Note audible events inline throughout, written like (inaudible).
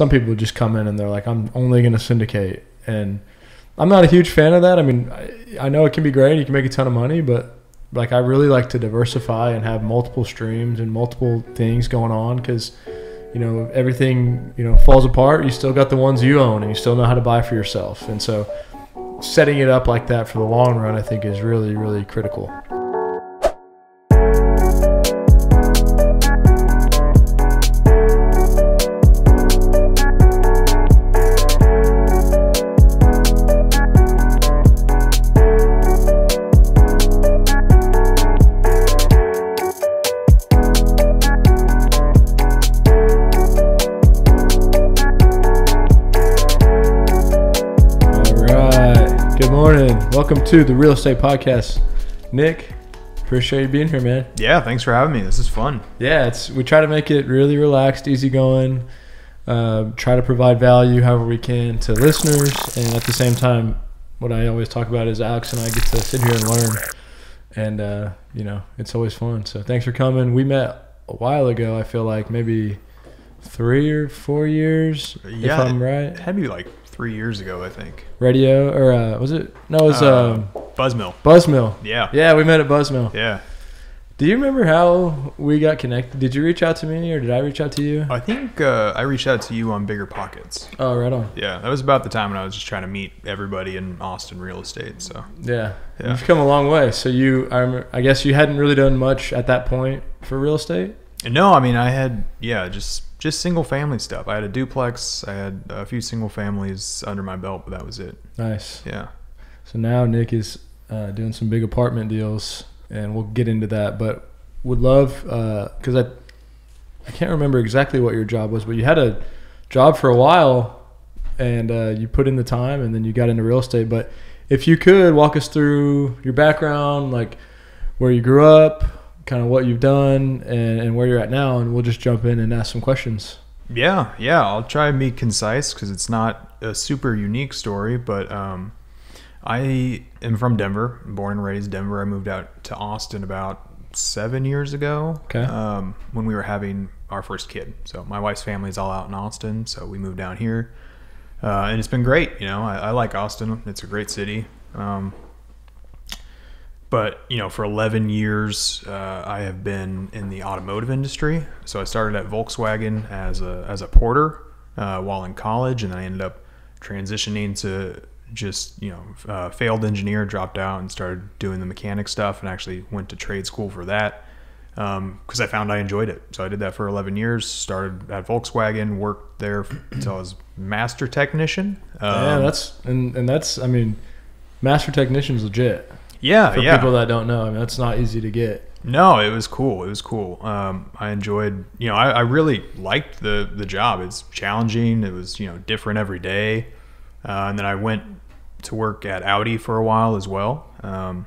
some people just come in and they're like, I'm only going to syndicate, and I'm not a huge fan of that. I mean, I, I know it can be great, you can make a ton of money, but like I really like to diversify and have multiple streams and multiple things going on because you know everything you know falls apart. You still got the ones you own, and you still know how to buy for yourself, and so setting it up like that for the long run, I think, is really really critical. Welcome to the Real Estate Podcast. Nick, appreciate you being here, man. Yeah, thanks for having me. This is fun. Yeah, it's we try to make it really relaxed, easygoing. Uh, try to provide value however we can to listeners, and at the same time, what I always talk about is Alex and I get to sit here and learn, and uh, you know it's always fun. So thanks for coming. We met a while ago. I feel like maybe three or four years, Yeah, if I'm right. It had to be like three years ago, I think. Radio or uh, was it? No, it was Uh, um, Buzzmill. Buzzmill. Yeah. Yeah, we met at Buzzmill. Yeah. Do you remember how we got connected? Did you reach out to me or did I reach out to you? I think uh, I reached out to you on BiggerPockets. Oh, right on. Yeah, that was about the time when I was just trying to meet everybody in Austin real estate. So Yeah. Yeah. You've come a long way. So you, I, remember, I guess you hadn't really done much at that point for real estate. No, I mean I had yeah just just single family stuff. I had a duplex. I had a few single families under my belt, but that was it. Nice. Yeah. So now Nick is uh, doing some big apartment deals, and we'll get into that. But would love because I, I can't remember exactly what your job was, but you had a job for a while, and uh, you put in the time, and then you got into real estate. But if you could walk us through your background, like where you grew up, kind of what you've done, and, and where you're at now, and we'll just jump in and ask some questions. Yeah, yeah. I'll try and be concise because it's not a super unique story, but um, I am from Denver, born and raised Denver. I moved out to Austin about seven years ago. Okay. Um, when we were having our first kid. So my wife's family is all out in Austin, so we moved down here, uh, and it's been great. You know, I, I like Austin. It's a great city. Um, but you know, for 11 years, uh, I have been in the automotive industry. So I started at Volkswagen as a as a porter uh, while in college, and I ended up transitioning to just you know uh, failed engineer, dropped out, and started doing the mechanic stuff, and actually went to trade school for that because I found I enjoyed it. So I did that for 11 years. Started at Volkswagen, worked there until (clears throat) I was master technician. yeah, Um, that's and and that's I mean, master technician's legit. Yeah, for yeah. people that don't know. I mean, that's not easy to get. No, it was cool. It was cool. Um, I enjoyed, you know, I, I really liked the the job. It's challenging. It was, you know, different every day. Uh, and then I went to work at Audi for a while as well. Um,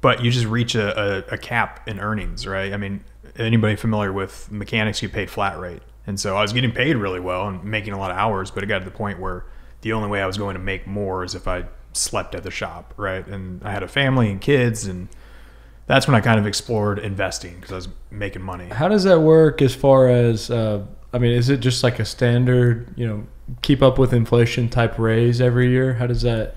but you just reach a, a, a cap in earnings, right? I mean, anybody familiar with mechanics, you paid flat rate. And so I was getting paid really well and making a lot of hours, but it got to the point where the only way I was going to make more is if I slept at the shop, right? And I had a family and kids and that's when I kind of explored investing because I was making money. How does that work as far as? Uh, I mean, is it just like a standard, you know, keep up with inflation type raise every year? How does that?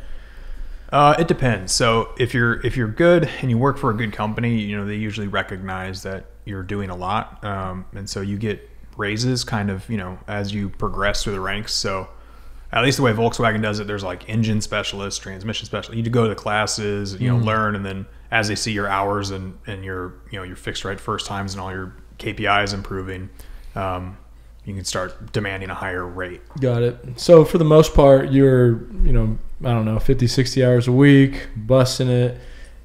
Uh, it depends. So if you're if you're good and you work for a good company, you know they usually recognize that you're doing a lot, um, and so you get raises kind of you know as you progress through the ranks. So at least the way Volkswagen does it, there's like engine specialists, transmission specialists. You need to go to the classes, you know, learn, and then as they see your hours and and your you know your fixed right first times and all your KPIs improving, um, you can start demanding a higher rate. Got it. So for the most part, you're, you know, I don't know, 50, 60 hours a week, busting it,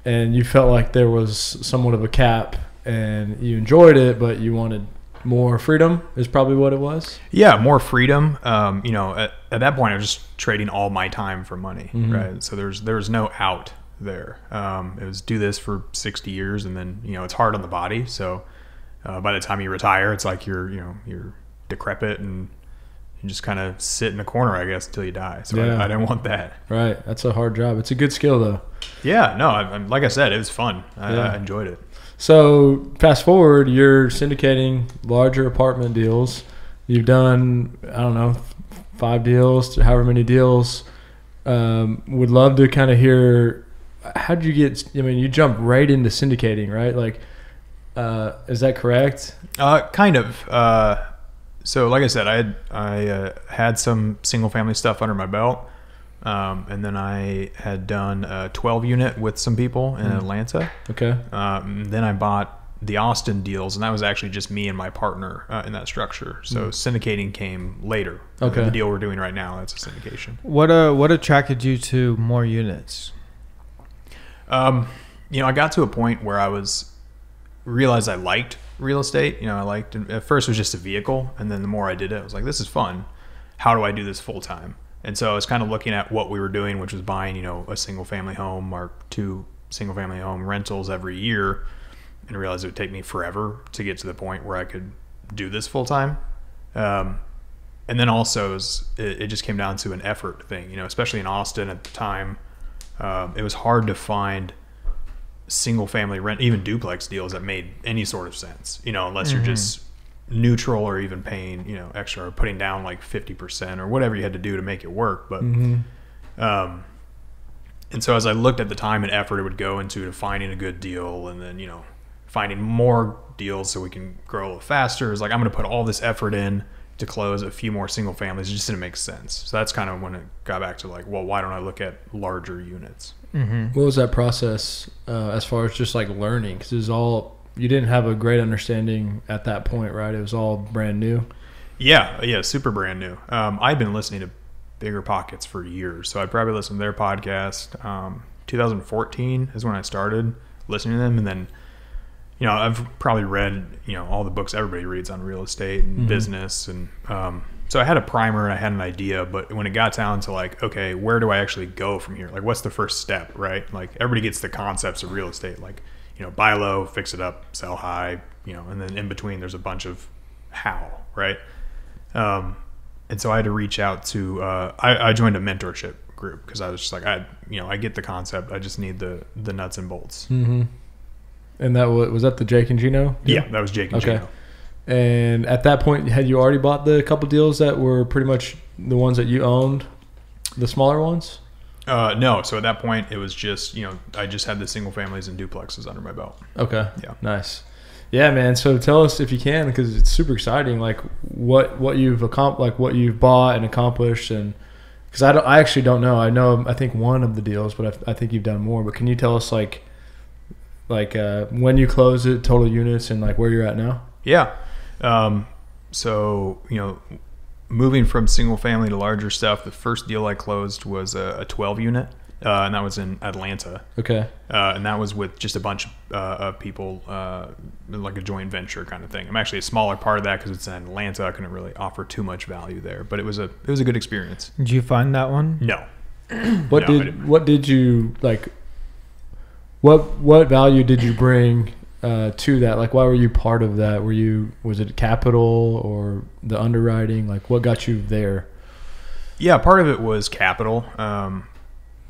and you felt like there was somewhat of a cap, and you enjoyed it, but you wanted more freedom. Is probably what it was. Yeah, more freedom. Um, you know, at, at that point, I was just trading all my time for money, right? So there's there's no out there. Um, it was do this for 60 years, and then you know it's hard on the body. So uh, by the time you retire, it's like you're you know you're decrepit and you just kind of sit in the corner, I guess, until you die. So Yeah. I, I didn't want that. Right. That's a hard job. It's a good skill though. Yeah, no, I, I, like I said, it was fun. I, Yeah. I enjoyed it. So fast forward, you're syndicating larger apartment deals. You've done I don't know five deals, however many deals. Um, would love to kind of hear how did you get? I mean, you jumped right into syndicating, right? Like, uh, is that correct? Uh, kind of. Uh, so, like I said, I had I uh, had some single family stuff under my belt, um, and then I had done a 12 unit with some people in Mm. Atlanta. Okay. Um, then I bought the Austin deals, and that was actually just me and my partner uh, in that structure. So syndicating came later. Mm. Okay. The deal we're doing right now, that's a syndication. What uh what attracted you to more units? Um, you know, I got to a point where I was realized I liked real estate. You know, I liked at first it was just a vehicle, and then the more I did it, I was like, this is fun. How do I do this full time? And so I was kind of looking at what we were doing, which was buying, you know, a single family home or two single family home rentals every year, and realized it would take me forever to get to the point where I could do this full time. Um, and then also it, it, it just came down to an effort thing, you know, especially in Austin at the time. Um, it was hard to find single family rent, even duplex deals that made any sort of sense, you know, unless you're just neutral or even paying, you know, extra or putting down like 50% or whatever you had to do to make it work. But, um, and so as I looked at the time and effort it would go into to finding a good deal and then, you know, finding more deals so we can grow a little faster, is like, I'm going to put all this effort in to close a few more single families. It just didn't make sense. So that's kind of when it got back to like, well, why don't I look at larger units? What was that process uh, as far as just like learning? Because it was all you didn't have a great understanding at that point, right? It was all brand new. Yeah, yeah, super brand new. Um, I'd been listening to BiggerPockets for years, so I'd probably listened to their podcast. Um, 2014 is when I started listening to them, and then, you know, I've probably read you know all the books everybody reads on real estate and business, and um, so I had a primer and I had an idea. But when it got down to like, okay, where do I actually go from here? Like, what's the first step, right? Like, everybody gets the concepts of real estate, like you know, buy low, fix it up, sell high, you know, and then in between there's a bunch of how, right? Um, and so I had to reach out to. Uh, I, I joined a mentorship group because I was just like, I, you know, I get the concept. I just need the the nuts and bolts. Mm-hmm. And that was, was that the Jake and Gino? deal? Yeah, that was Jake and Okay. Gino. And at that point, had you already bought the couple deals that were pretty much the ones that you owned, the smaller ones? Uh, no, so at that point it was just you know I just had the single families and duplexes under my belt. Okay. Yeah. Nice. Yeah, man. So tell us if you can, because it's super exciting. Like what what you've accom- like what you've bought and accomplished, and because I don't, I actually don't know. I know I think one of the deals, but I, I think you've done more. But can you tell us like like uh, when you close it, total units, and like where you're at now? Yeah. Um, so you know, moving from single family to larger stuff, the first deal I closed was a, a 12 unit, uh, and that was in Atlanta. Okay. uh, and that was with just a bunch uh, of people, uh, like a joint venture kind of thing. I'm actually a smaller part of that because it's in Atlanta. I couldn't really offer too much value there, but it was a it was a good experience. Did you find that one? No, (clears throat) What No, did what did you like? What what value did you bring uh, to that? Like, why were you part of that? Were you was it capital or the underwriting? Like, what got you there? yeah, part of it was capital. Um,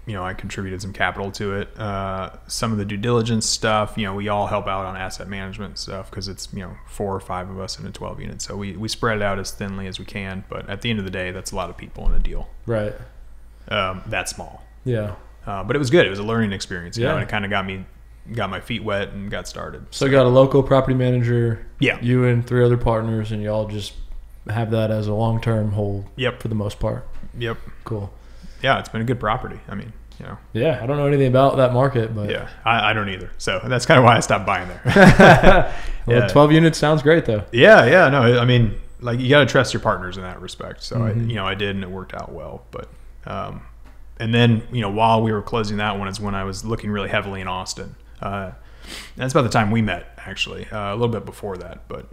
you know, I contributed some capital to it. Uh, some of the due diligence stuff, you know, we all help out on asset management stuff because it's you know four or five of us in a 12 unit, so we we spread it out as thinly as we can. But at the end of the day, that's a lot of people in a deal Right. um, that small. Yeah. Uh, but it was good. It was a learning experience. You know, Yeah. and it kind of got me, got my feet wet and got started. So you got a local property manager. Yeah. You and three other partners, and y'all just have that as a long term hold Yep. for the most part. Yep. Cool. Yeah, it's been a good property. I mean, you know, Yeah, I don't know anything about that market, but yeah, I, I don't either. So that's kind of why I stopped buying there. (laughs) (laughs) well, Yeah. 12 units sounds great though. yeah, yeah. No, I mean, like you got to trust your partners in that respect. So I, Mhm. you know, I did, and it worked out well. But, um, and then you know, while we were closing that one, is when I was looking really heavily in Austin. Uh, that's about the time we met, actually, uh, a little bit before that, but.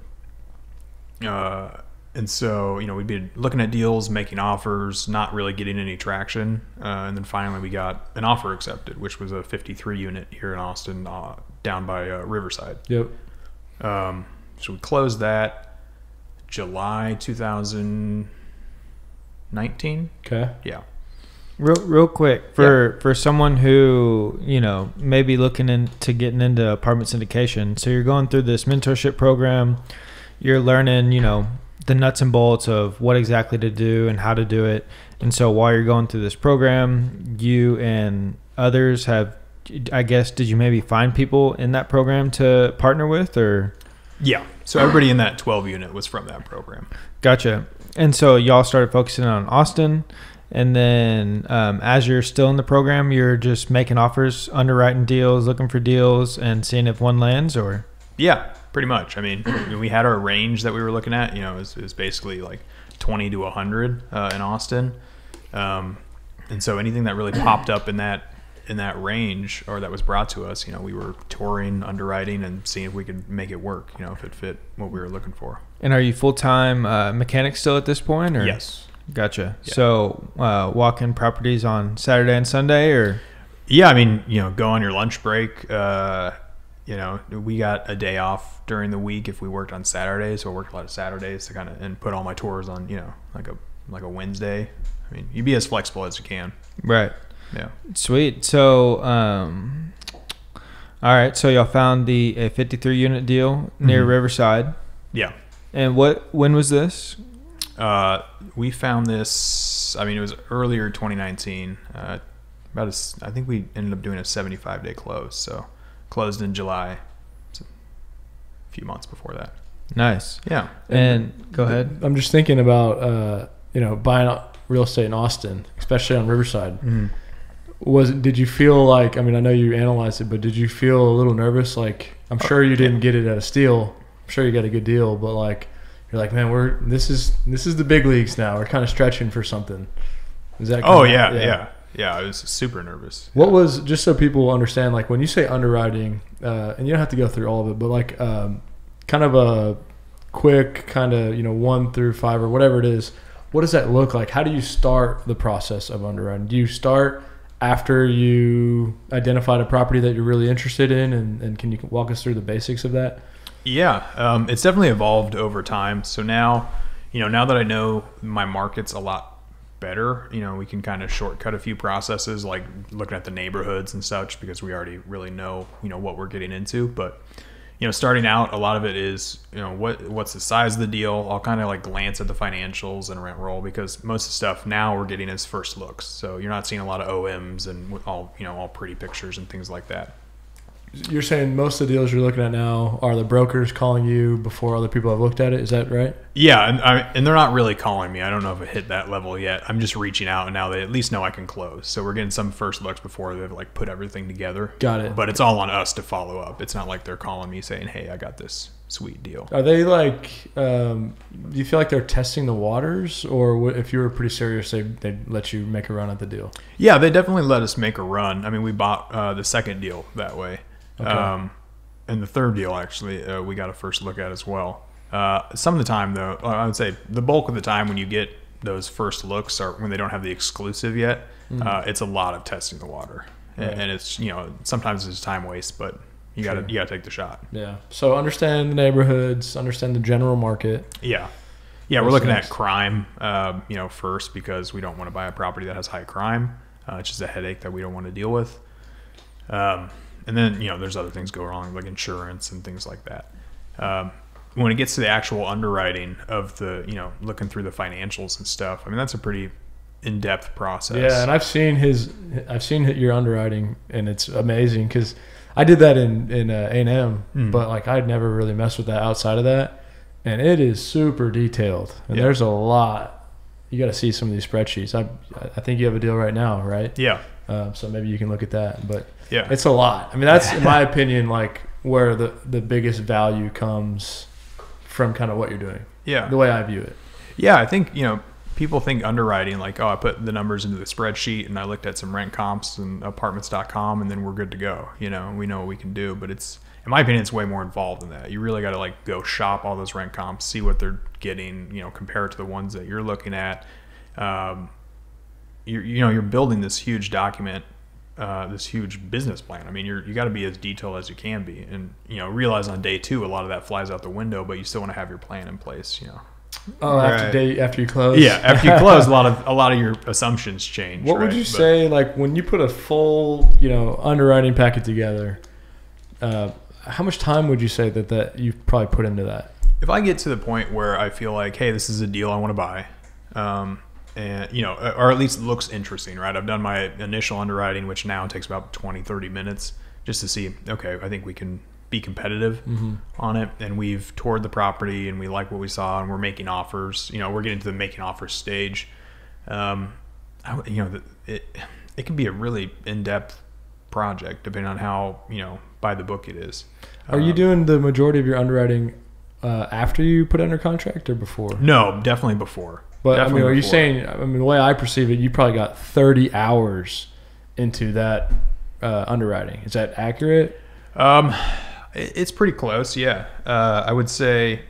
Uh, and so, you know, we'd be looking at deals, making offers, not really getting any traction. Uh, and then finally, we got an offer accepted, which was a 53 unit here in Austin, uh, down by uh, Riverside. Yep. Um, so we closed that July 2019. Okay. Yeah. Real, real quick for for someone who you know may be looking into getting into apartment syndication. So you're going through this mentorship program. You're learning, you know, the nuts and bolts of what exactly to do and how to do it. And so while you're going through this program, you and others have, I guess, did you maybe find people in that program to partner with or? Yeah. So everybody in that 12 unit was from that program. Gotcha. And so y'all started focusing on Austin. And then um, as you're still in the program, you're just making offers, underwriting deals, looking for deals, and seeing if one lands or? Yeah, pretty much. I mean, (clears throat) we had our range that we were looking at. You know, it was, it was basically like 20 to 100 uh, in Austin, um, and so anything that really popped up in that in that range or that was brought to us, you know, we were touring, underwriting, and seeing if we could make it work. You know, if it fit what we were looking for. And are you full time uh, mechanic still at this point? Or? Yes. Gotcha. Yeah. So uh, walk in properties on Saturday and Sunday, or Yeah, I mean, you know, go on your lunch break. Uh, you know, we got a day off during the week if we worked on Saturdays, so I worked a lot of Saturdays to kind of and put all my tours on, you know, like a like a Wednesday. I mean, you be as flexible as you can. right? Yeah. Sweet. So, um, all right. So y'all found the a 53 unit deal near Mhm. Riverside, Yeah. and what? When was this? Uh, we found this. I mean, it was earlier 2019. Uh, about a s I think we ended up doing a 75 day close. So closed in July. A few months before that. Nice. Yeah. And go ahead. I'm just thinking about uh, you know buying real estate in Austin, especially on Riverside. Mm-hmm. Was did you feel like? I mean, I know you analyzed it, but did you feel a little nervous? Like, I'm sure you didn't get it at a steal. I'm sure you got a good deal, but like, you're like, man, we're this is this is the big leagues now. We're kind of stretching for something. Is that? Oh kinda- yeah, yeah, yeah, I was super nervous. What was just so people understand, like when you say underwriting, uh, and you don't have to go through all of it, but like um, kind of a quick kind of you know one through five or whatever it is. What does that look like? How do you start the process of underwriting? Do you start after you identified a property that you're really interested in, and, and can you walk us through the basics of that? Yeah, um, it's definitely evolved over time. So now, you know, now that I know my market's a lot better, you know, we can kind of shortcut a few processes, like looking at the neighborhoods and such, because we already really know, you know, what we're getting into. But you know, starting out, a lot of it is, you know, what what's the size of the deal. I'll kind of like glance at the financials and rent roll because most of the stuff now we're getting is first looks. So you're not seeing a lot of OMs and all, you know, all pretty pictures and things like that. You're saying most of the deals you're looking at now are the brokers calling you before other people have looked at it. Is that right? Yeah, and I, and they're not really calling me. I don't know if it hit that level yet. I'm just reaching out, and now they at least know I can close. So we're getting some first looks before they've like put everything together. Got it. But it's all on us to follow up. It's not like they're calling me saying, "Hey, I got this sweet deal." Are they like? Um, do you feel like they're testing the waters, or if you were pretty serious, they they let you make a run at the deal? Yeah, they definitely let us make a run. I mean, we bought uh, the second deal that way, Okay. um, and the third deal actually uh, we got a first look at as well. Uh, some of the time, though, I would say the bulk of the time when you get those first looks are when they don't have the exclusive yet. Uh, it's a lot of testing the water, Mm-hmm. Right. and, it's you know sometimes it's time waste, but you got to Sure. you got to take the shot. Yeah. So understand the neighborhoods, understand the general market. Yeah. Yeah, we're looking at crime, um, you know, first because we don't want to buy a property that has high crime. Uh, it's just a headache that we don't want to deal with. Um, and then, you know, there's other things go wrong, like insurance and things like that. Um, when it gets to the actual underwriting of the, you know, looking through the financials and stuff, I mean, that's a pretty in-depth process. Yeah, and I've seen his, I've seen your underwriting, and it's amazing because I did that in in uh, A and M, Mm. but like I'd never really messed with that outside of that, and it is super detailed, and Yeah. there's a lot. You got to see some of these spreadsheets. I I think you have a deal right now, right? yeah, Um, so maybe you can look at that, but yeah, it's a lot. I mean, that's in my opinion, like where the the biggest value comes from, kind of what you're doing. yeah. The way I view it. Yeah, I think you know people think underwriting like oh I put the numbers into the spreadsheet and I looked at some rent comps and apartments.com and then we're good to go. You know, we know what we can do, but it's in my opinion it's way more involved than that. You really got to like go shop all those rent comps, see what they're getting, you know, compare it to the ones that you're looking at. Um, you you know, you're building this huge document uh, this huge business plan. I mean, you're you got to be as detailed as you can be, and you know, realize on day two a lot of that flies out the window, but you still want to have your plan in place. You know. Oh, after day after you close. Yeah, after you close, a lot of a lot of your assumptions change. What would you But- say, like when you put a full, you know, underwriting packet together? Uh, how much time would you say that that you've probably put into that? if I get to the point where I feel like, hey, this is a deal I want to buy, um, and you know, or at least it looks interesting, right? I've done my initial underwriting, which now takes about 20, 30 minutes just to see, okay, I think we can be competitive on it, and we've toured the property and we like what we saw, and we're making offers. You know, we're getting to the making offers stage. Um, I, you know, it it can be a really in depth project depending on how you know by the book it is. Are you Um, doing the majority of your underwriting uh, after you put under contract or before? No, definitely before. But Definitely I mean, are you saying? I mean, the way I perceive it, you probably got 30 hours into that uh, underwriting. Is that accurate? Um, it's pretty close. Yeah, uh, I would say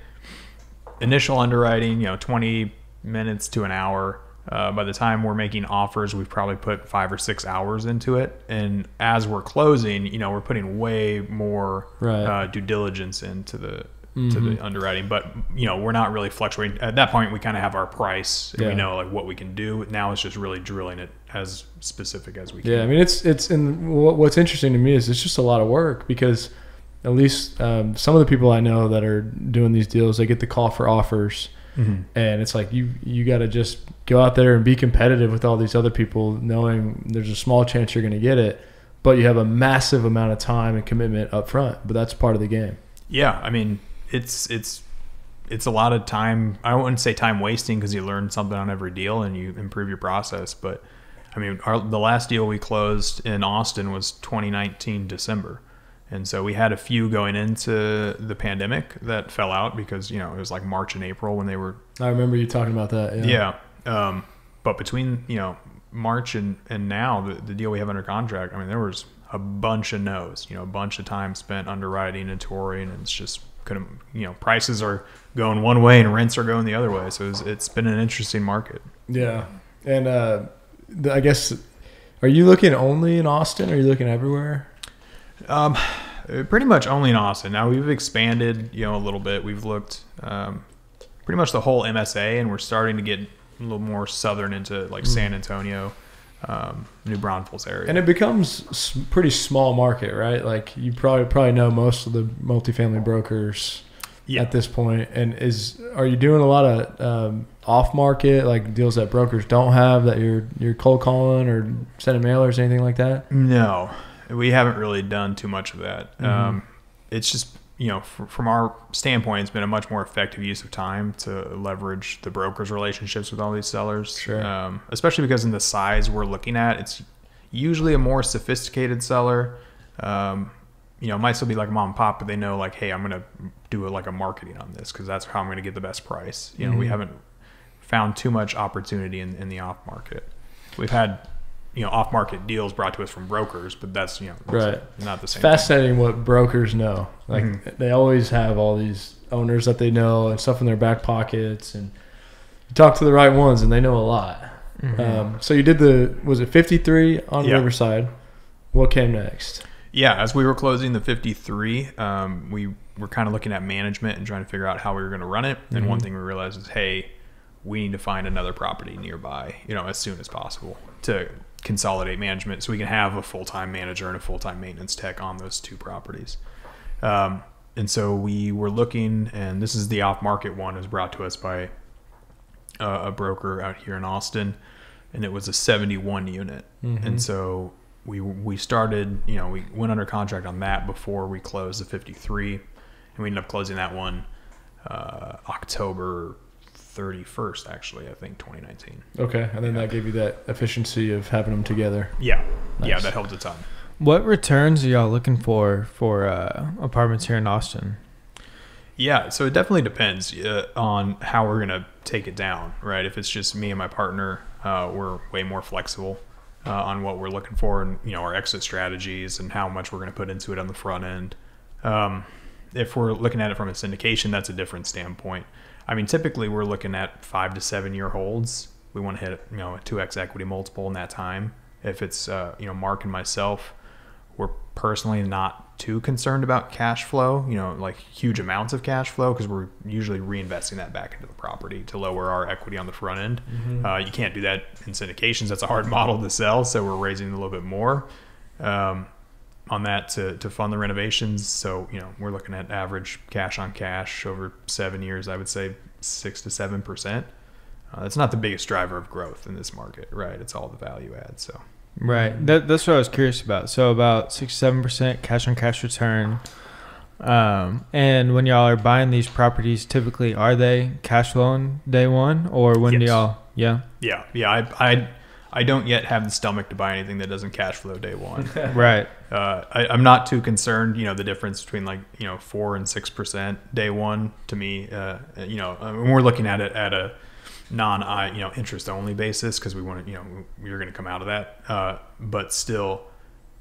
initial underwriting. You know, twenty minutes to an hour. Uh, by the time we're making offers, we've probably put five or six hours into it, and as we're closing, you know, we're putting way more Right. uh, due diligence into the to the underwriting. But you know, we're not really fluctuating. At that point, we kind of have our price, and Yeah. we know like what we can do. Now it's just really drilling it as specific as we can. Yeah, I mean, it's it's and what's interesting to me is it's just a lot of work because at least um, some of the people I know that are doing these deals, they get the call for offers, Mhm. and it's like you you got to just go out there and be competitive with all these other people, knowing there's a small chance you're going to get it, but you have a massive amount of time and commitment up front. But that's part of the game. Yeah, I mean, it's it's it's a lot of time. I wouldn't say time wasting because you learn something on every deal and you improve your process. But I mean, our, the last deal we closed in Austin was 2019 December, and so we had a few going into the pandemic that fell out because you know it was like March and April when they were I remember you talking about that. Yeah. yeah. Um, but between you know March and and now the, the deal we have under contract, I mean there was a bunch of no's. You know, a bunch of time spent underwriting and touring, and it's just couldn't. You know, prices are going one way and rents are going the other way. So it's, it's been an interesting market. Yeah, and uh, the, I guess are you looking only in Austin? Or are you looking everywhere? Um, pretty much only in Austin. Now we've expanded, you know, a little bit. We've looked um, pretty much the whole MSA, and we're starting to get a little more southern into like San Antonio, um, New Braunfels area. And it becomes pretty small market, right? Like you probably probably know most of the multifamily brokers yeah. at this point. And is are you doing a lot of um, off market like deals that brokers don't have that you're you're cold calling or sending mailers anything like that? No, we haven't really done too much of that. Mm-hmm. Um, it's just you know, fr- from our standpoint, it's been a much more effective use of time to leverage the brokers' relationships with all these sellers. Sure. Um, especially because in the size we're looking at, it's usually a more sophisticated seller. Um, you know, it might still be like mom and pop, but they know like, hey, I'm gonna do it like a marketing on this because that's how I'm gonna get the best price. You know, we Mhm. haven't found too much opportunity in, in the off market. We've had you know off market deals brought to us from brokers, but that's you know Right. not the same. fascinating what brokers know. Like Mhm. they always have all these owners that they know and stuff in their back pockets, and you talk to the right ones, and they know a lot. Mm-hmm. Um, so you did the was it 53 on Yeah. Riverside? What came next? Yeah, as we were closing the 53, um, we were kind of looking at management and trying to figure out how we were going to run it. And one Mhm. thing we realized is, hey, we need to find another property nearby, you know, as soon as possible to consolidate management so we can have a full time manager and a full time maintenance tech on those two properties. Um, and so we were looking, and this is the off market one, it was brought to us by uh, a broker out here in Austin, and it was a 71 unit. Mhm. And so we we started, you know, we went under contract on that before we closed the 53, and we ended up closing that one uh, October 31st, actually, I think 2019. Okay, and then that gave you that efficiency of having them together. Yeah, yeah, that helped a ton. What returns are y'all looking for for uh, apartments here in Austin? Yeah, so it definitely depends uh, on how we're gonna take it down, right? If it's just me and my partner, uh, we're way more flexible uh, on what we're looking for, and you know our exit strategies and how much we're gonna put into it on the front end. Um, if we're looking at it from a syndication, that's a different standpoint. I mean, typically we're looking at five to seven year holds. We want to hit you know a two x equity multiple in that time. If it's uh, you know Mark and myself, we're personally not too concerned about cash flow, you know, like huge amounts of cash flow, because we're usually reinvesting that back into the property to lower our equity on the front end. Uh, you can't do that in syndications. That's a hard (laughs) model to sell, so we're raising a little bit more. Um, on that to, to fund the renovations. So, you know, we're looking at average cash on cash over seven years, I would say six to 7%. Uh, that's not the biggest driver of growth in this market, right? It's all the value add. So, Right. That, that's what I was curious about. So about six seven percent cash on cash return. Um, and when y'all are buying these properties, typically are they cash flowing day one, or when do y'all? Yeah. yeah, yeah, I, I, I don't yet have the stomach to buy anything that doesn't cash flow day one. (laughs) Right. uh, I, I'm not too concerned. You know, the difference between like you know four and six percent day one to me. Uh, you know, I mean, we're looking at it at a non I you know interest only basis because we want to you know we're going to come out of that. Uh, but still,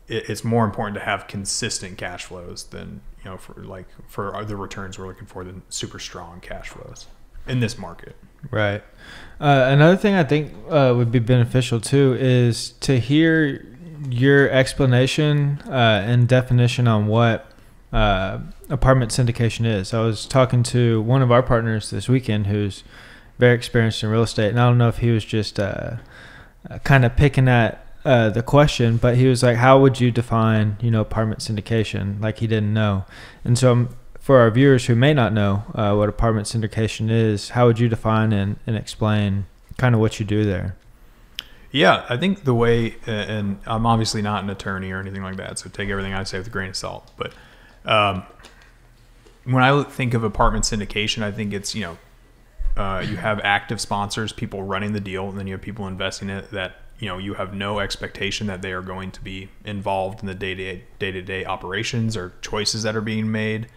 it, it's more important to have consistent cash flows than you know for like for the returns we're looking for than super strong cash flows in this market. Right. Uh, another thing I think uh, would be beneficial too is to hear your explanation uh, and definition on what uh, apartment syndication is. I was talking to one of our partners this weekend who's very experienced in real estate, and I don't know if he was just uh, uh, kind of picking at uh, the question, but he was like, "How would you define, you know, apartment syndication?" Like he didn't know, and so I'm for our viewers who may not know uh, what apartment syndication is, how would you define and, and explain kind of what you do there? Yeah, I think the way, and I'm obviously not an attorney or anything like that, so take everything I say with a grain of salt. But um, when I think of apartment syndication, I think it's you know, uh, you have active sponsors, people running the deal, and then you have people investing in it that you know you have no expectation that they are going to be involved in the day to day to day operations or choices that are being made.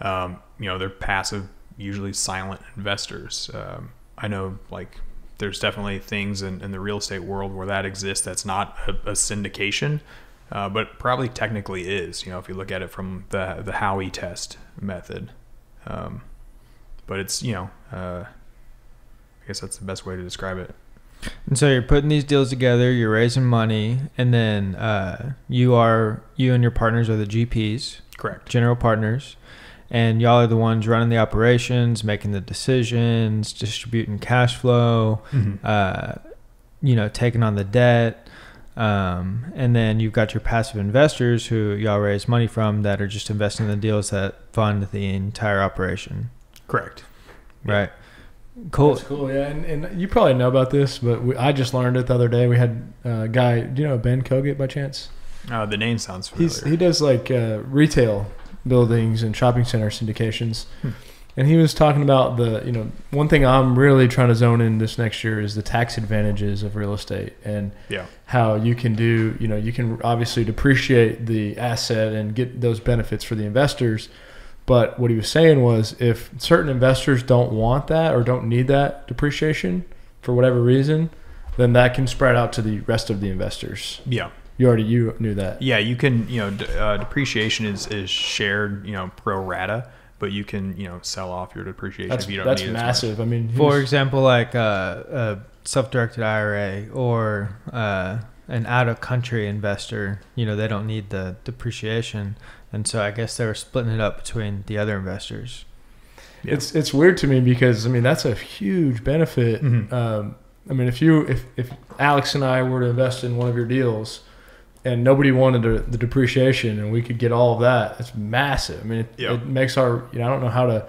Um, you know, they're passive, usually silent investors. Um, I know, like, there's definitely things in, in the real estate world where that exists that's not a, a syndication, uh, but probably technically is. You know, if you look at it from the the Howey test method, um, but it's you know, uh, I guess that's the best way to describe it. And so you're putting these deals together, you're raising money, and then uh, you are you and your partners are the GPs, Correct. general partners, and y'all are the ones running the operations, making the decisions, distributing cash flow, uh, you know, taking on the debt. Um, and then you've got your passive investors who y'all raise money from that are just investing in the deals that fund the entire operation. Correct. Right. Cool. That's cool. Yeah, and, and you probably know about this, but we, I just learned it the other day. We had a guy. Do you know Ben Kogut by chance? Uh, the name sounds familiar. He's he does like uh, retail buildings and shopping center syndications, Hmm. and he was talking about the you know one thing I'm really trying to zone in this next year is the tax advantages of real estate and yeah. how you can do you know you can obviously depreciate the asset and get those benefits for the investors. But what he was saying was if certain investors don't want that or don't need that depreciation for whatever reason, then that can spread out to the rest of the investors. Yeah. You already you knew that. Yeah, you can, you know, d- uh, depreciation is, is shared, you know, pro rata, but you can, you know, sell off your depreciation That's if you don't that's need it. massive. I mean, For example, like uh, a self-directed IRA or uh, an out-of-country investor, you know, they don't need the depreciation, and so I guess they were splitting it up between the other investors. Yeah. it's it's weird to me because I mean that's a huge benefit. Mhm. Um, I mean, if you if if Alex and I were to invest in one of your deals, and nobody wanted the, the depreciation, and we could get all of that, it's massive. I mean, it, Yeah. it makes our you know I don't know how to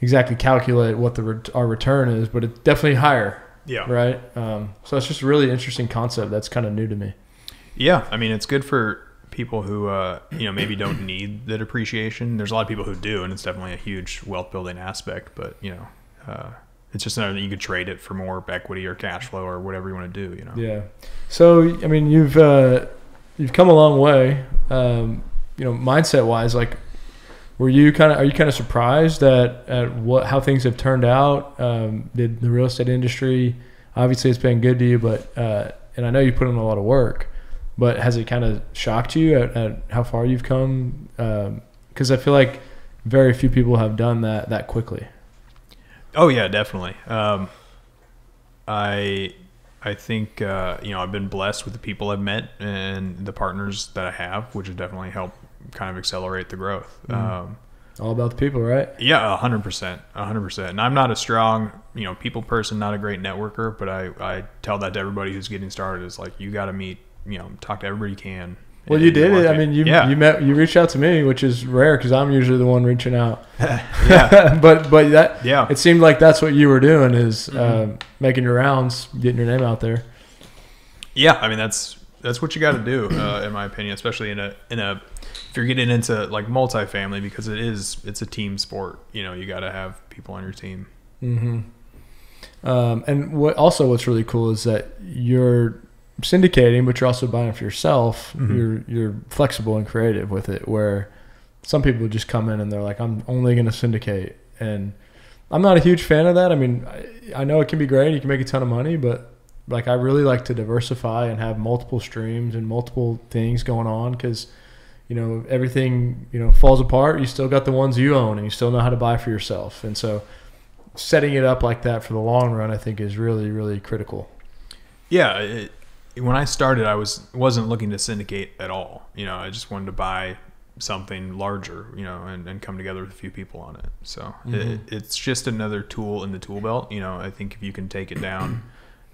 exactly calculate what the ret- our return is, but it's definitely higher, Yeah. right? Um, so it's just a really interesting concept that's kind of new to me. Yeah. I mean, it's good for people who, uh, you know, maybe don't need the depreciation. There's a lot of people who do, and it's definitely a huge wealth building aspect, but, you know, uh, it's just another that you could trade it for more equity or cash flow or whatever you want to do, you know? Yeah. So I mean, you've uh, you've come a long way. Um, you know, mindset wise, like, were you kind of are you kind of surprised at at what how things have turned out? Um, did the real estate industry obviously it's been good to you, but uh, and I know you put in a lot of work, but has it kind of shocked you at, at how far you've come? Because I feel like very few people have done that that quickly. Oh yeah, definitely. Um, I I think uh, you know I've been blessed with the people I've met and the partners that I have, which have definitely helped kind of accelerate the growth. Mhm. Um, All about the people, right? yeah, a hundred percent, a hundred percent. And I'm not a strong you know people person, not a great networker, but I I tell that to everybody who's getting started is like you got to meet you know talk to everybody you can, Well, you did it. I mean, you yeah, you met you reached out to me, which is rare because I'm usually the one reaching out. (laughs) yeah, (laughs) but but that yeah. it seemed like that's what you were doing is Mhm. um, making your rounds, getting your name out there. Yeah, I mean that's that's what you got to do, uh, in my opinion, especially in a in a if you're getting into like multifamily because it is it's a team sport. You know, you got to have people on your team. hmm Um, and what also what's really cool is that you're syndicating, but you're also buying for yourself. Mhm. You're you're flexible and creative with it. Where some people just come in and they're like, I'm only going to syndicate, and I'm not a huge fan of that. I mean, I, I know it can be great. You can make a ton of money, but like I really like to diversify and have multiple streams and multiple things going on because you know everything you know falls apart. You still got the ones you own, and you still know how to buy for yourself, and so setting it up like that for the long run, I think, is really really critical. Yeah, it, when I started, I was wasn't looking to syndicate at all. You know, I just wanted to buy something larger, you know, and, and come together with a few people on it. So Mhm. it, it's just another tool in the tool belt. You know, I think if you can take it down,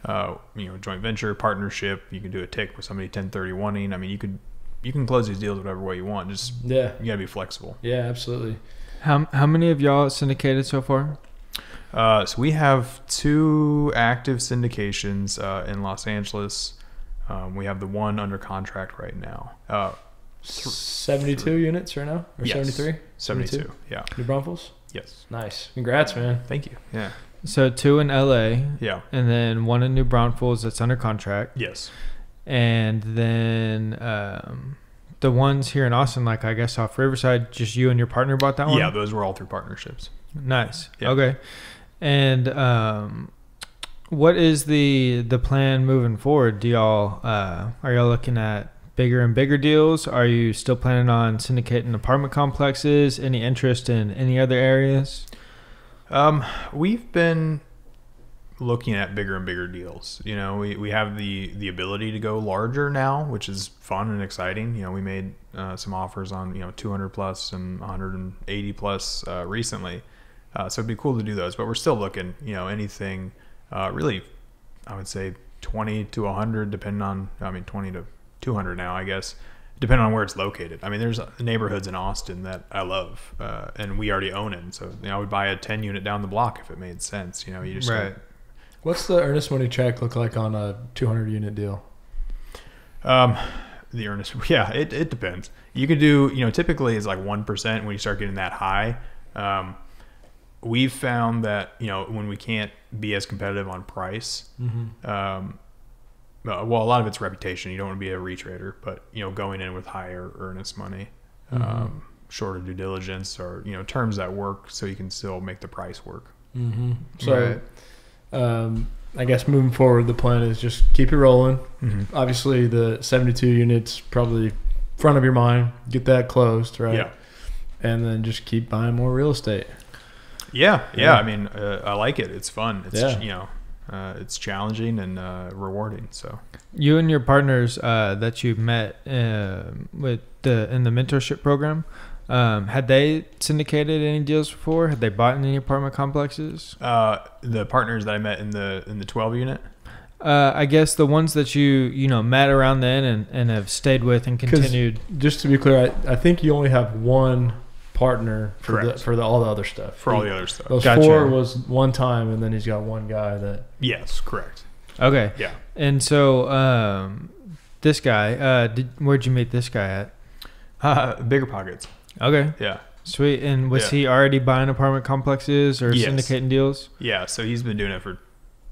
uh, you know, joint venture, partnership, you can do a tick with somebody 1031ing. I mean, you could you can close these deals whatever way you want. Just Yeah, you gotta be flexible. yeah, absolutely. How how many of y'all syndicated so far? Uh, so we have two active syndications uh, in Los Angeles. Um, we have the one under contract right now. Uh, Seventy-two units right now, or Yes. seventy-three? 72. Yeah. New Braunfels. Yes. Nice. Congrats, man. Thank you. Yeah. So two in LA, Yeah. and then one in New Braunfels that's under contract, Yes. and then um, the ones here in Austin, like I guess off Riverside, just you and your partner bought that one. Yeah, those were all through partnerships. Nice. Yeah. Okay. And um, what is the the plan moving forward? Do y'all uh, are y'all looking at bigger and bigger deals? Are you still planning on syndicating apartment complexes? Any interest in any other areas? Um, we've been looking at bigger and bigger deals. You know, we, we have the the ability to go larger now, which is fun and exciting. You know, we made uh, some offers on you know 200 plus and 180 plus uh, recently, uh, so it'd be cool to do those. But we're still looking. You know, anything uh, really, I would say 20 to 100, depending on I mean 20 to 200 now, I guess. Depending on where it's located. I mean, there's neighborhoods in Austin that I love, uh, and we already own it. So you know, I would buy a 10 unit down the block if it made sense. You know, you just Right. What's the earnest money check look like on a two hundred unit deal? Um, the earnest, (laughs) yeah, it, it depends. You could do, you know, typically it's like one percent when you start getting that high. Um, we've found that you know when we can't be as competitive on price, Mm-hmm. um, uh, well, a lot of it's reputation. You don't want to be a retrader, but you know, going in with higher earnest money, Mhm. um, shorter due diligence, or you know, terms that work, so you can still make the price work. Mm-hmm. So, um, I guess moving forward, the plan is just keep it rolling. Mm-hmm. Obviously, the seventy-two units probably front of your mind. Get that closed, right? Yeah. And then just keep buying more real estate. Yeah, yeah. Yeah. I mean, uh, I like it. It's fun. It's Yeah. you know, uh, it's challenging and uh, rewarding. So You and your partners uh, that you met uh, with the in the mentorship program, um, had they syndicated any deals before? Had they bought in any apartment complexes? uh, the partners that I met in the in the twelve unit. Uh, I guess the ones that you you know met around then and, and have stayed with and continued. Just to be clear, I, I think you only have one partner for the, for the, all the other stuff. For all the other stuff. Those Gotcha. four was one time, and then he's got one guy that. Yes, correct. Okay, Yeah. and so um, this guy, uh, did, where'd you meet this guy at? Uh, BiggerPockets. Okay, Yeah. sweet. And was Yeah. he already buying apartment complexes or Yes. syndicating deals? Yeah. So he's been doing it for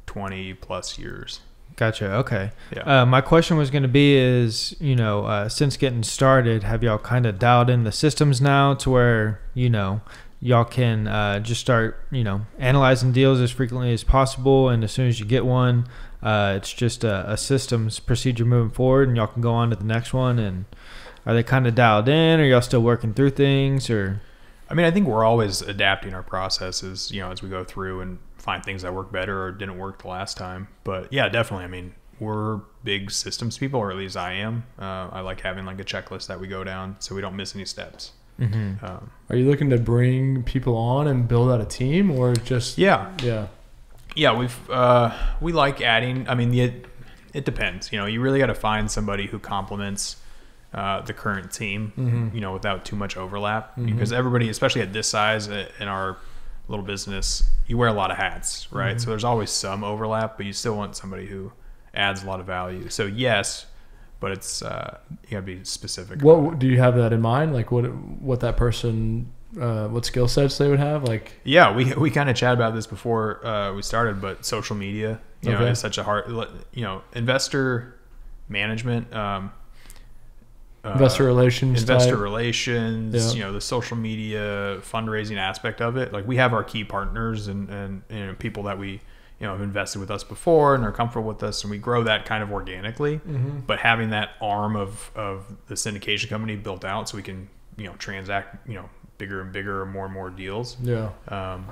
twenty plus years. Gotcha. Okay. Yeah. Uh, my question was going to be is, you know, uh, since getting started, have y'all kind of dialed in the systems now to where, you know, y'all can uh, just start, you know, analyzing deals as frequently as possible. And as soon as you get one, uh, it's just a, a systems procedure moving forward and y'all can go on to the next one. And are they kind of dialed in? Or y'all still working through things or? I mean, I think we're always adapting our processes, you know, as we go through and find things that work better or didn't work the last time. But yeah, definitely. I mean, we're big systems people, or at least I am. Uh, I like having like a checklist that we go down so we don't miss any steps. Mm-hmm. Um, Are you looking to bring people on and build out a team, or just yeah, yeah? yeah, we've uh, we like adding. I mean, it it depends. You know, you really got to find somebody who complements uh, the current team, Mhm. you know, without too much overlap. Mhm. Because everybody, especially at this size uh, in our little business, you wear a lot of hats, right? Mhm. So there's always some overlap, but you still want somebody who adds a lot of value. So yes, but it's uh, you gotta be specific. What do you have that in mind? Like what what that person, uh, what skill sets they would have? Like Yeah, we we kind of chat about this before uh, we started, but social media, you know, is such a hard, you know, investor management, um, investor relations, investor type? relations, Yeah. you know, the social media fundraising aspect of it. Like we have our key partners and and you know, people that we you know have invested with us before and are comfortable with us, and we grow that kind of organically. Mhm. But having that arm of of the syndication company built out, so we can you know transact you know bigger and bigger or more and more deals Yeah. um,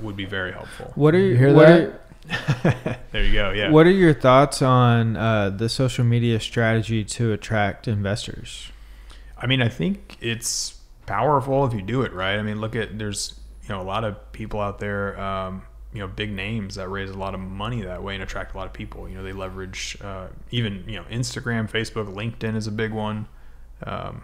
would be very helpful. What are You you hear what that? Are, (laughs) there you go. Yeah. What are your thoughts on uh, the social media strategy to attract investors? I mean, I think it's powerful if you do it right. I mean, look at there's you know a lot of people out there, um, you know, big names that raise a lot of money that way and attract a lot of people. You know, they leverage uh, even you know Instagram, Facebook, LinkedIn is a big one, um,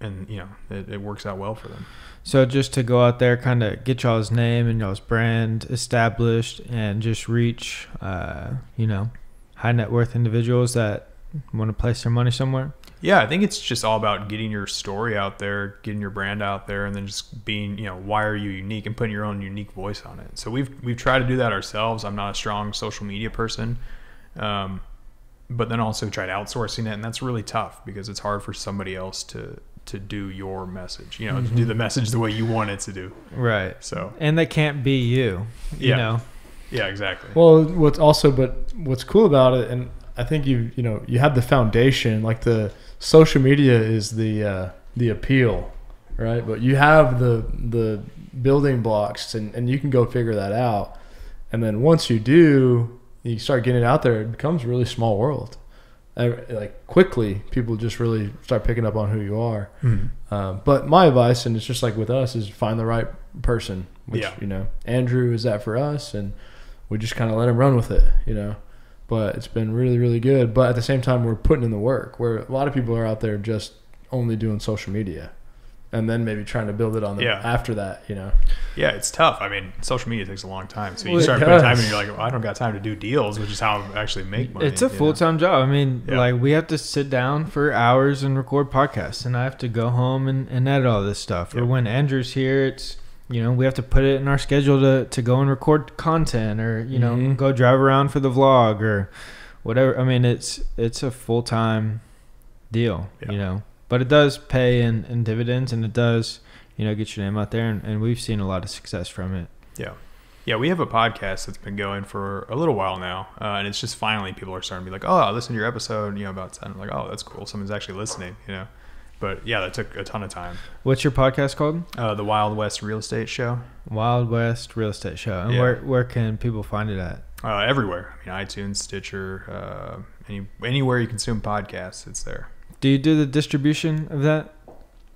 and you know it, it works out well for them. So just to go out there, kind of get y'all's name and y'all's brand established, and just reach, uh, you know, high net worth individuals that want to place their money somewhere. Yeah, I think it's just all about getting your story out there, getting your brand out there, and then just being, you know, why are you unique and putting your own unique voice on it. So we've we've tried to do that ourselves. I'm not a strong social media person, um, but then also tried outsourcing it, and that's really tough because it's hard for somebody else to to do your message, you know, to do the message the way you want it to do. Right. So And they can't be you. You Yeah. know. yeah, exactly. Well, what's also, but what's cool about it, and I think you, you know, you have the foundation. Like the social media is the uh, the appeal, right? But you have the the building blocks, and and you can go figure that out. And then once you do, you start getting it out there. It becomes a really small world. Like quickly, people just really start picking up on who you are. Mhm. Um, but my advice, and it's just like with us, is find the right person. Which Yeah. you know, Andrew is that for us, and we just kind of let him run with it. You know, but it's been really, really good. But at the same time, we're putting in the work. Where a lot of people are out there just only doing social media, and then maybe trying to build it on the Yeah. after that. You know, Yeah, it's tough. I mean, social media takes a long time. So you Well, start putting time does. and you're like, well, I don't got time to do deals, which is how I actually make money. It's a full time job. I mean, Yeah. like we have to sit down for hours and record podcasts, and I have to go home and, and edit all this stuff. Or when Andrew's here, it's you know we have to put it in our schedule to to go and record content, or you know Mhm. go drive around for the vlog or whatever. I mean, it's it's a full time deal, Yeah. you know. But it does pay in, in dividends, and it does you know get your name out there, and, and we've seen a lot of success from it. Yeah. Yeah, we have a podcast that's been going for a little while now, uh, and it's just finally people are starting to be like, "Oh, I listened to your episode," you know, about ten. I'm like, "Oh, that's cool. Someone's actually listening," you know. But yeah, that took a ton of time. What's your podcast called? Uh, the Wild West Real Estate Show, Wild West Real Estate Show. And Yeah. where where can people find it at? uh, everywhere. I mean, iTunes, Stitcher, uh, any anywhere you consume podcasts, it's there. Do you do the distribution of that,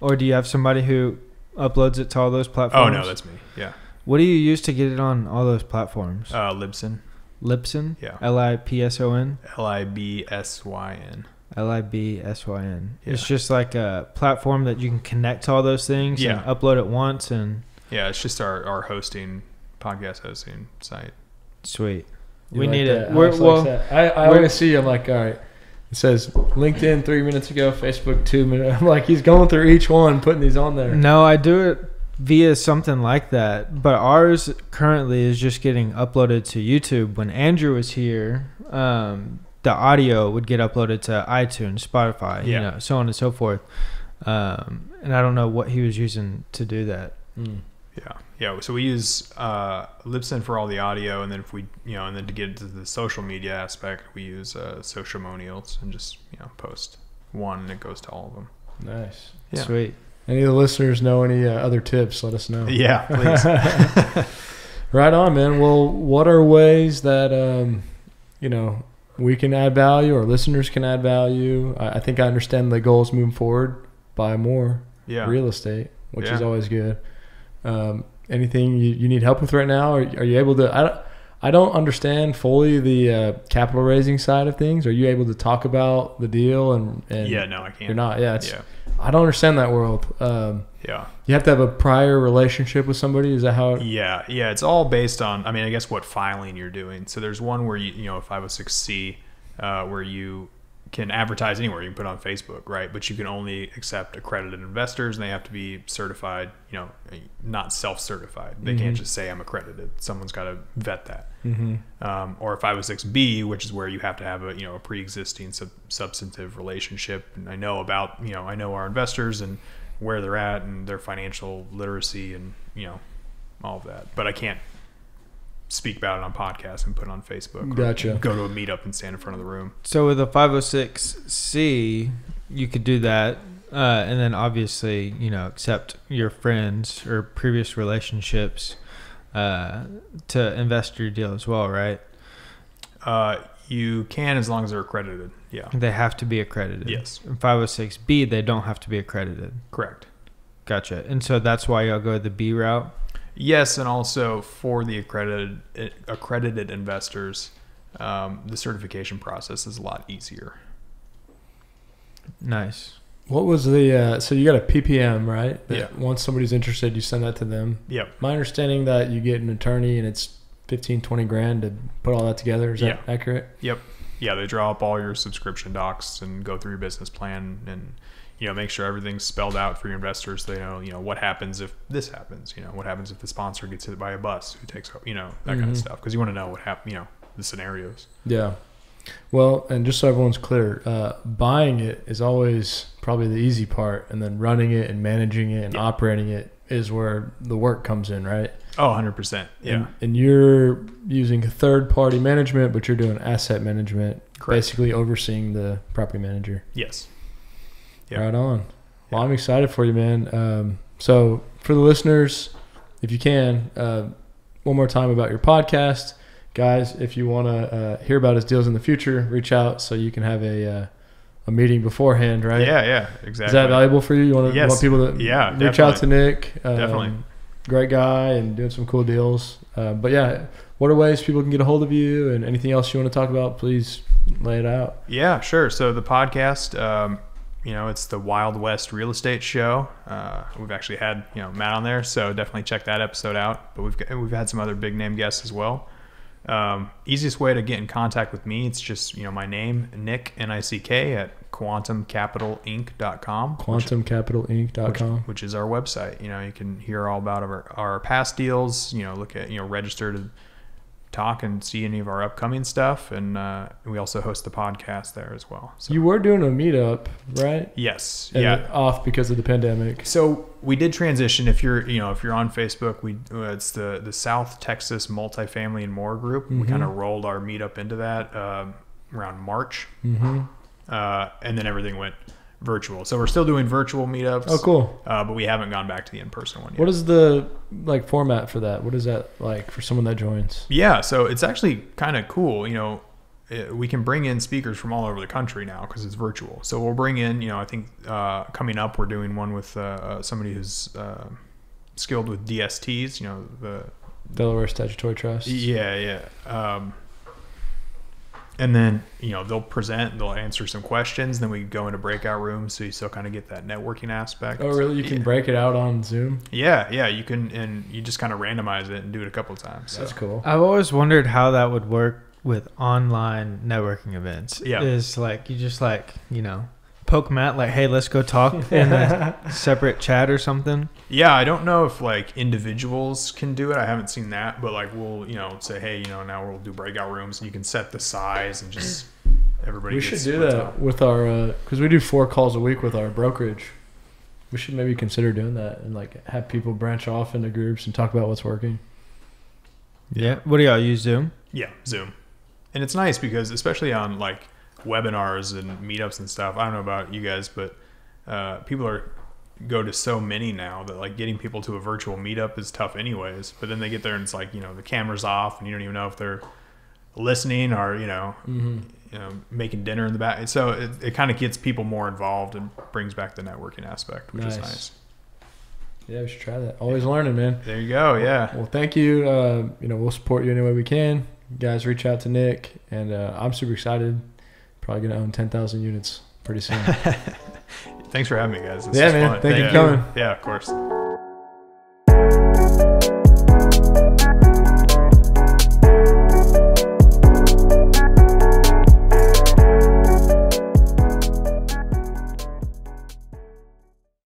or do you have somebody who uploads it to all those platforms? Oh platforms? no, that's me. Yeah, what do you use to get it on all those platforms? uh, Libsyn. Lipson. Yeah, L i p s o n. L I B S Y N. L i b s y n. It's just like a platform that you can connect to all those things Yeah. and upload it once and Yeah, it's just our our hosting podcast hosting site. sweet. You we like need that? it. We're, Alex well, likes that. I, I we're- always see. I'm like, all right. It says LinkedIn three minutes ago, Facebook two minutes. (laughs) I'm like, he's going through each one, putting these on there. No, I do it via something like that. But ours currently is just getting uploaded to YouTube. When Andrew was here, um, the audio would get uploaded to iTunes, Spotify, you Yeah. know, so on and so forth. Um, and I don't know what he was using to do that. Mm. Yeah, yeah. So we use uh, Libsyn for all the audio, and then if we, you know, and then to get into the social media aspect, we use uh, Sociamonials and just you know post one, and it goes to all of them. Nice. Yeah. Sweet. Any of the listeners know any uh, other tips? Let us know. Yeah, please. (laughs) (laughs) Right on, man. Well, what are ways that um, you know we can add value, or listeners can add value? I, I think I understand the goals moving forward. Buy more yeah. real estate, which is always good. Um, anything you, you need help with right now? Are, are you able to? I don't, I don't understand fully the uh, capital raising side of things. Are you able to talk about the deal and, and yeah, no, I can't. you're not? Yeah, it's, Yeah, I don't understand that world. Um, yeah, you have to have a prior relationship with somebody. Is that how? It, yeah, yeah. It's all based on. I mean, I guess what filing you're doing. So there's one where you, you know, 506c, uh, where you can advertise anywhere. You can put on Facebook, right? But you can only accept accredited investors, and they have to be certified. You know, not self-certified. They can't just say I'm accredited. Someone's got to vet that. mm-hmm. um, or 506b, which is where you have to have a you know a pre-existing sub- substantive relationship. And I know about you know I know our investors and where they're at and their financial literacy and you know all of that. But I can't speak about it on podcasts and put it on Facebook. or Gotcha. Go to a meetup and stand in front of the room. So with a 506c, you could do that, uh, and then obviously, you know, accept your friends or previous relationships uh, to invest your deal as well, right? Uh, you can as long as they're accredited. Yeah. They have to be accredited. Yes. In 506b, they don't have to be accredited. Correct. Gotcha. And so that's why y'all go the B route. Yes, and also for the accredited accredited investors, um, the certification process is a lot easier. Nice. What was the? Uh, so you got a PPM, right? That Yeah. Once somebody's interested, you send that to them. Yep. My understanding that you get an attorney and it's 15, 20 grand to put all that together. Is that Yeah. accurate? yeah, they draw up all your subscription docs and go through your business plan and you know make sure everything's spelled out for your investors. They know you know what happens if this happens. You know what happens if the sponsor gets hit by a bus, who takes you know that kind Mhm. of stuff because you want to know what happen. You know the scenarios. Yeah. Well, and just so everyone's clear, uh, buying it is always probably the easy part, and then running it and managing it and Yeah. operating it is where the work comes in, right? Oh, 100 percent. Yeah, And, and you're using third party management, but you're doing asset management, correct. basically overseeing the property manager. Yes. Yeah. Right on. Well, I'm excited for you, man. Um, so, for the listeners, if you can, uh, one more time about your podcast, guys. If you want to uh, hear about his deals in the future, reach out so you can have a uh, a meeting beforehand, right? Yeah, yeah, exactly. Is that valuable for you? You want to Yes. want people to Yeah, reach out to Nick. Um, Definitely. Great guy and doing some cool deals. Uh, but yeah, what are ways people can get a hold of you and anything else you want to talk about? Please lay it out. Yeah, sure. So the podcast, um, you know, it's the Wild West Real Estate Show. Uh, we've actually had you know Matt on there, so definitely check that episode out. But we've got, we've had some other big name guests as well. Um, easiest way to get in contact with me, it's just you know my name Nick N I C K at quantumcapitalinc.com. QuantumCapitalInc.com. which, which is our website. You know, you can hear all about our, our past deals. You know, look at you know register to talk and see any of our upcoming stuff, and uh, we also host the podcast there as well. So You were doing a meetup, right? yes, And yeah. Off because of the pandemic. So we did transition. If you're, you know, if you're on Facebook, we uh, it's the the South Texas Multifamily and More Group. We Mhm. kind of rolled our meetup into that um, around March, Mm-hmm. uh, and then everything went virtual. So we're still doing virtual meetups. Oh, cool. Uh, but we haven't gone back to the in-person one yet. What is the like format for that? What is that like for someone that joins? Yeah, so it's actually kind of cool. You know, eh, we can bring in speakers from all over the country now because it's virtual. So we'll bring in, you know, I think uh, coming up we're doing one with uh, uh, somebody who's uh, skilled with DSTs. You know, the Delaware Statutory Trust. yeah, yeah. Um, and then you know they'll present, they'll answer some questions. Then we go into breakout rooms, so you still kind of get that networking aspect. Oh, really? You can Yeah. break it out on Zoom? Yeah, yeah, you can, and you just kind of randomize it and do it a couple of times. So. That's cool. I've always wondered how that would work with online networking events. Yeah. Is like you just like, you know, poke Matt like, hey, let's go talk (laughs) in a separate chat or something. Yeah, I don't know if like individuals can do it. I haven't seen that, but like we'll, you know, say, hey, you know, now we'll do breakout rooms, and you can set the size and just everybody. we should do that up. with our uh, because we do four calls a week with our brokerage. We should maybe consider doing that and like have people branch off into groups and talk about what's working. Yeah. What do y'all use Zoom? Yeah, Zoom, and it's nice because especially on like webinars and meetups and stuff. I don't know about you guys, but uh, people are go to so many now that like getting people to a virtual meetup is tough anyways. But then they get there and it's like you know the camera's off and you don't even know if they're listening or you know Mm-hmm. you know, making dinner in the back. So it, it kind of gets people more involved and brings back the networking aspect, which is Nice. nice. Yeah, we should try that. Always learning, man. There you go. Yeah. Well, thank you. Uh, you know, we'll support you any way we can. You guys, reach out to Nick, and uh, I'm super excited. Probably gonna own ten thousand units pretty soon. (laughs) Thanks for having me, guys. This Yeah, man. fun. Thank you for coming. Yeah, of course.